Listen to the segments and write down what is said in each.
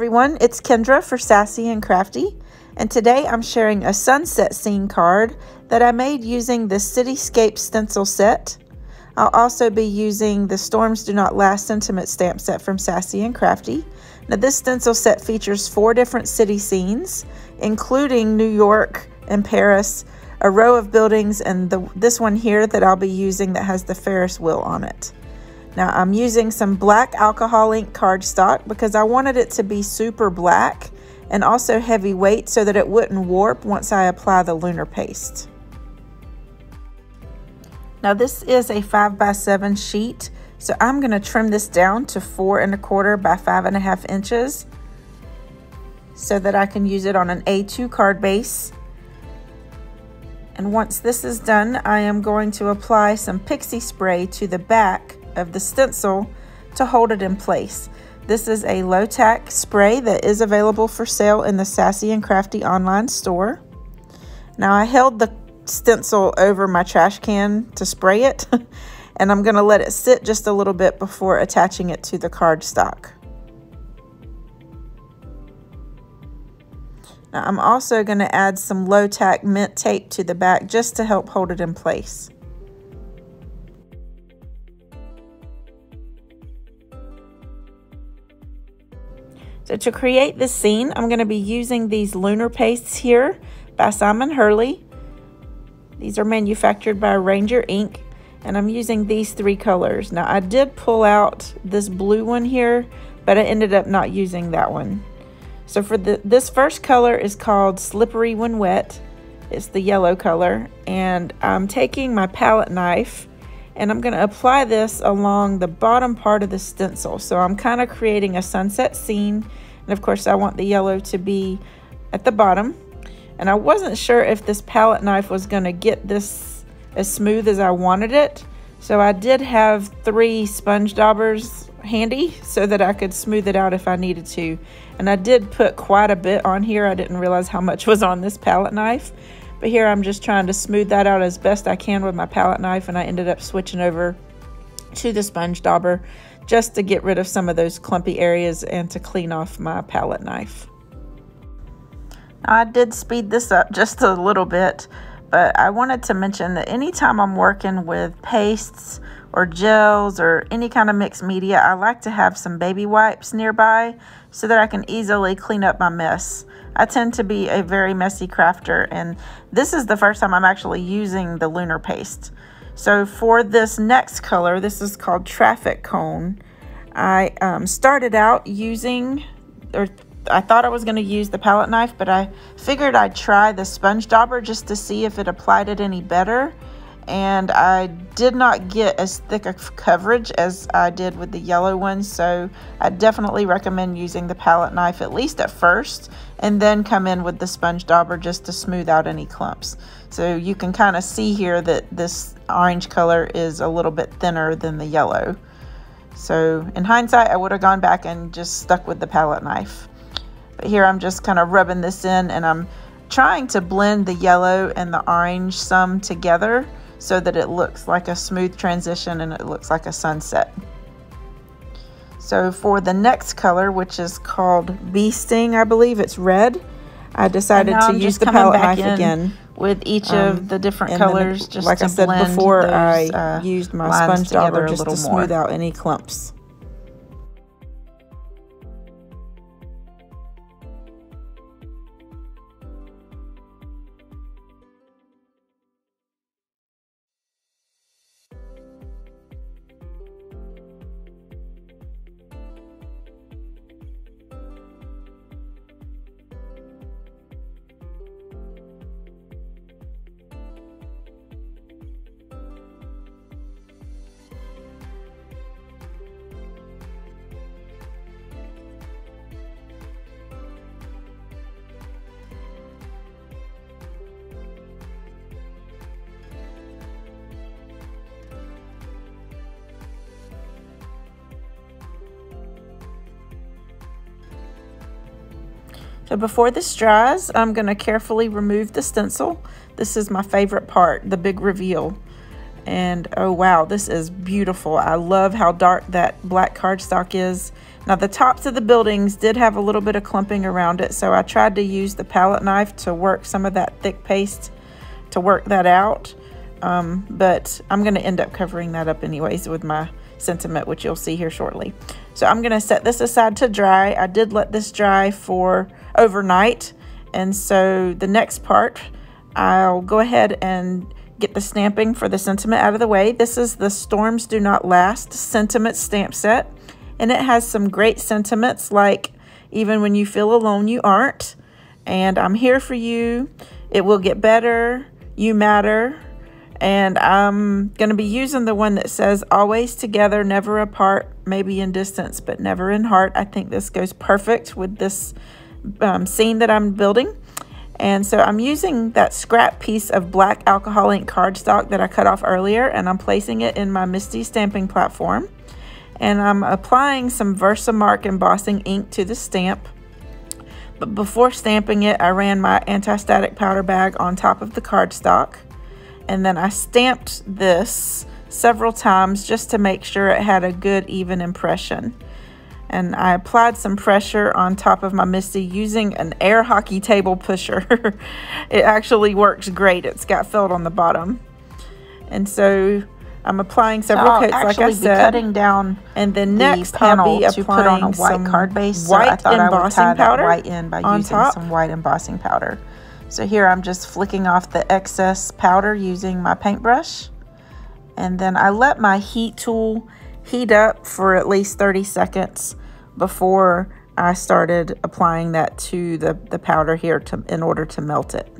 everyone, it's Kendra for Sassy and Crafty, and today I'm sharing a sunset scene card that I made using the Cityscape stencil set. I'll also be using the Storms Do Not Last sentiment stamp set from Sassy and Crafty. Now this stencil set features four different city scenes, including New York and Paris, a row of buildings, and the, this one here that I'll be using that has the Ferris wheel on it. Now I'm using some black alcohol ink cardstock because I wanted it to be super black and also heavy weight so that it wouldn't warp once I apply the lunar paste. Now this is a five by seven sheet, so I'm gonna trim this down to four and a quarter by five and a half inches so that I can use it on an A2 card base. And once this is done, I am going to apply some pixie spray to the back of the stencil to hold it in place. This is a low tack spray that is available for sale in the Sassy and Crafty online store. Now I held the stencil over my trash can to spray it and I'm going to let it sit just a little bit before attaching it to the cardstock. Now I'm also going to add some low tack mint tape to the back just to help hold it in place. So to create this scene, I'm going to be using these lunar pastes here by Simon Hurley. These are manufactured by Ranger Ink, and I'm using these three colors. Now, I did pull out this blue one here, but I ended up not using that one. So for the this first color is called Slippery When Wet. It's the yellow color, and I'm taking my palette knife and I'm going to apply this along the bottom part of the stencil. So I'm kind of creating a sunset scene. And of course I want the yellow to be at the bottom. And I wasn't sure if this palette knife was going to get this as smooth as I wanted it. So I did have three sponge daubers handy so that I could smooth it out if I needed to. And I did put quite a bit on here. I didn't realize how much was on this palette knife. But here I'm just trying to smooth that out as best I can with my palette knife and I ended up switching over to the sponge dauber just to get rid of some of those clumpy areas and to clean off my palette knife. I did speed this up just a little bit, but I wanted to mention that anytime I'm working with pastes or gels or any kind of mixed media, I like to have some baby wipes nearby so that I can easily clean up my mess. I tend to be a very messy crafter, and this is the first time I'm actually using the lunar paste. So for this next color, this is called Traffic Cone. I um, started out using, or I thought I was going to use the palette knife, but I figured I'd try the sponge dauber just to see if it applied it any better and I did not get as thick of coverage as I did with the yellow one so I definitely recommend using the palette knife at least at first and then come in with the sponge dauber just to smooth out any clumps. So you can kind of see here that this orange color is a little bit thinner than the yellow. So in hindsight I would have gone back and just stuck with the palette knife. But here I'm just kind of rubbing this in and I'm trying to blend the yellow and the orange some together so that it looks like a smooth transition and it looks like a sunset. So for the next color, which is called Bee Sting, I believe it's red, I decided to I'm use the palette knife again with each um, of the different colors. Just like I said before, those, I uh, used my sponge dauber just to smooth more. out any clumps. So before this dries, I'm going to carefully remove the stencil. This is my favorite part, the big reveal. And oh wow, this is beautiful. I love how dark that black cardstock is. Now the tops of the buildings did have a little bit of clumping around it, so I tried to use the palette knife to work some of that thick paste to work that out. Um, but I'm going to end up covering that up anyways with my sentiment, which you'll see here shortly. So I'm going to set this aside to dry. I did let this dry for overnight. And so the next part, I'll go ahead and get the stamping for the sentiment out of the way. This is the Storms Do Not Last sentiment stamp set. And it has some great sentiments like even when you feel alone, you aren't. And I'm here for you. It will get better. You matter. And I'm going to be using the one that says always together, never apart, maybe in distance, but never in heart. I think this goes perfect with this um, scene that I'm building. And so I'm using that scrap piece of black alcohol ink cardstock that I cut off earlier and I'm placing it in my MISTI stamping platform. And I'm applying some Versamark embossing ink to the stamp. But before stamping it, I ran my anti-static powder bag on top of the cardstock and then I stamped this several times just to make sure it had a good even impression. And I applied some pressure on top of my MISTI using an air hockey table pusher. it actually works great. It's got felt on the bottom. And so I'm applying several so coats, like I said, cutting down, and then next I'll be applying put on a white card base. White so I thought I would tie powder white in by using top. some white embossing powder. So here I'm just flicking off the excess powder using my paintbrush. And then I let my heat tool heat up for at least 30 seconds before I started applying that to the, the powder here to, in order to melt it.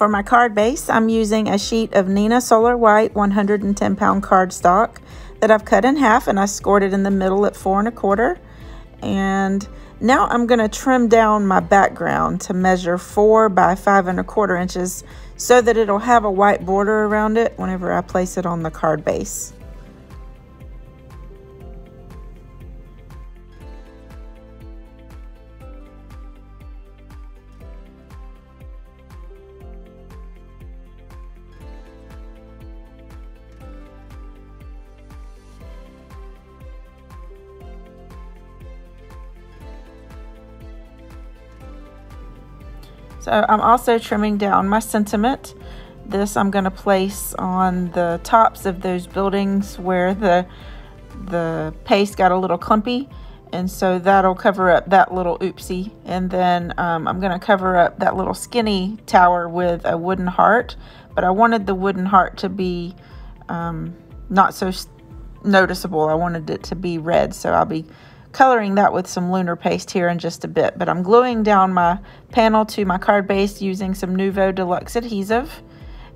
For my card base, I'm using a sheet of Neenah Solar White 110 pound cardstock that I've cut in half and I scored it in the middle at four and a quarter. And now I'm going to trim down my background to measure four by five and a quarter inches so that it'll have a white border around it whenever I place it on the card base. So I'm also trimming down my sentiment. This I'm going to place on the tops of those buildings where the the paste got a little clumpy. And so that'll cover up that little oopsie. And then um, I'm going to cover up that little skinny tower with a wooden heart. But I wanted the wooden heart to be um, not so noticeable. I wanted it to be red. So I'll be coloring that with some lunar paste here in just a bit. But I'm gluing down my panel to my card base using some Nuvo Deluxe adhesive.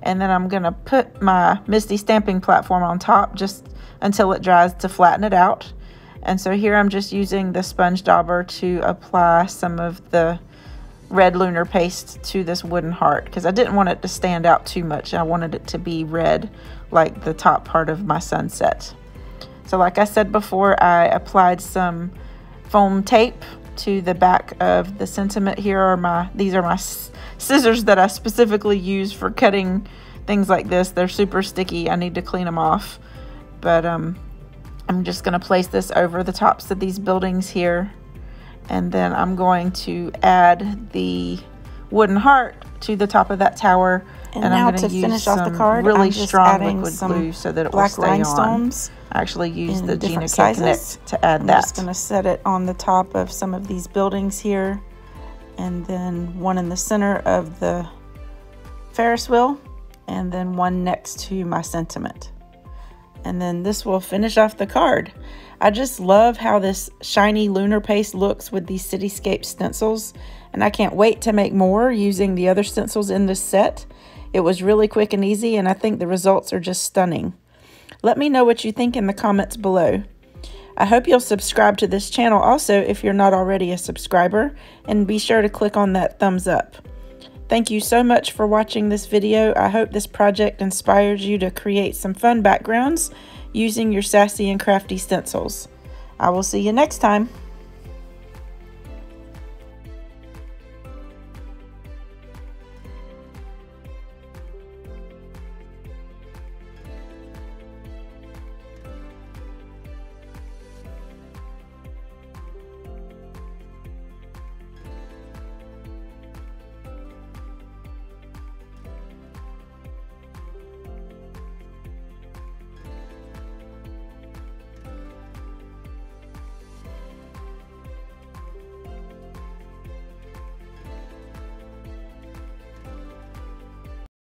And then I'm going to put my MISTI stamping platform on top just until it dries to flatten it out. And so here I'm just using the sponge dauber to apply some of the red lunar paste to this wooden heart because I didn't want it to stand out too much. I wanted it to be red like the top part of my sunset. So like I said before, I applied some foam tape to the back of the sentiment. Here are my, these are my scissors that I specifically use for cutting things like this. They're super sticky. I need to clean them off. But um, I'm just going to place this over the tops of these buildings here. And then I'm going to add the wooden heart to the top of that tower. And, and now to finish off the card, really I'm just strong adding liquid some glue so that it black will stay rhinestones. on. I actually use the Gina. Connect to add that. I'm just going to set it on the top of some of these buildings here, and then one in the center of the Ferris wheel, and then one next to my sentiment. And then this will finish off the card. I just love how this shiny lunar paste looks with these cityscape stencils, and I can't wait to make more using the other stencils in this set. It was really quick and easy, and I think the results are just stunning. Let me know what you think in the comments below. I hope you'll subscribe to this channel also if you're not already a subscriber, and be sure to click on that thumbs up. Thank you so much for watching this video. I hope this project inspires you to create some fun backgrounds using your sassy and crafty stencils. I will see you next time.